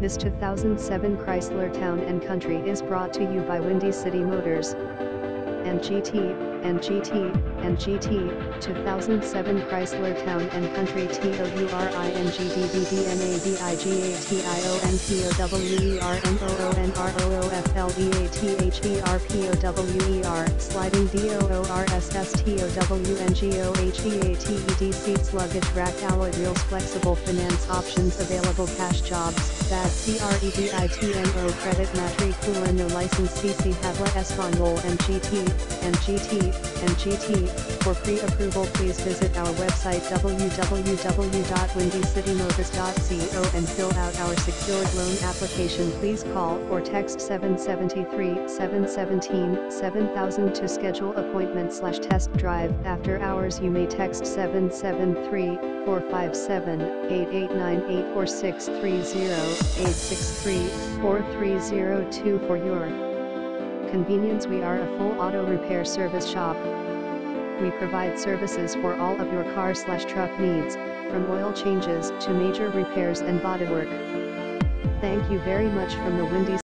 This 2007 Chrysler Town & Country is brought to you by Windy City Motors. And GT, and GT, and GT, 2007 Chrysler Town & Country TOURINGDDDNAVIGATIONPOWNROOFLEATHERPOWER sliding DOORSSTOWNGOHEATED seats luggage rack alloy wheels flexible finance options available cash jobs bad CREDITNO credit matricula no license CC Havla Espanol and GT, and GT, and GT. For pre-approval please visit our website www.windycitymotors.co and fill out our secured loan application please call or text 773 717 7000 to schedule appointment slash test drive after hours you may text 773 457 8898 or 630 863 4302 for your convenience we are a full auto repair service shop. We provide services for all of your car slash truck needs, from oil changes to major repairs and bodywork. Thank you very much from the Windy